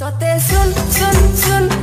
सते सुन सुन सुन।